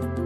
Bye.